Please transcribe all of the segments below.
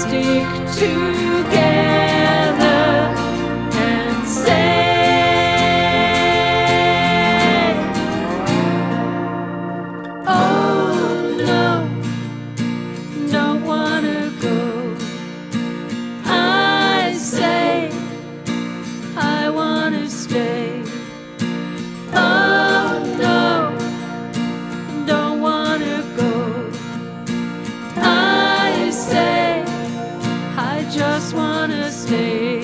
stick together. mistake.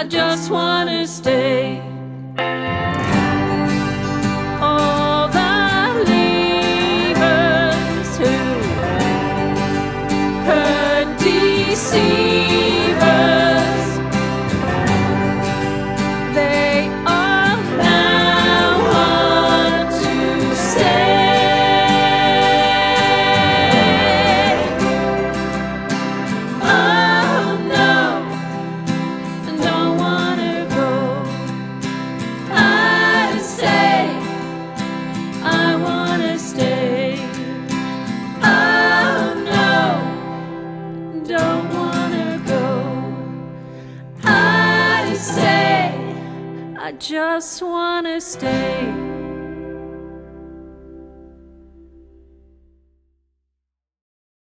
I just wanna stay. I just wanna stay.